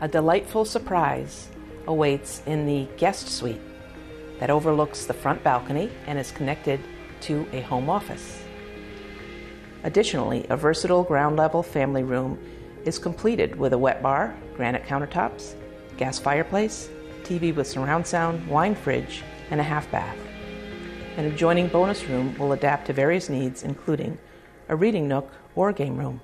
A delightful surprise awaits in the guest suite that overlooks the front balcony and is connected to a home office. Additionally, a versatile ground level family room is completed with a wet bar, granite countertops, gas fireplace, TV with surround sound, wine fridge, and a half bath. An adjoining bonus room will adapt to various needs, including a reading nook or game room.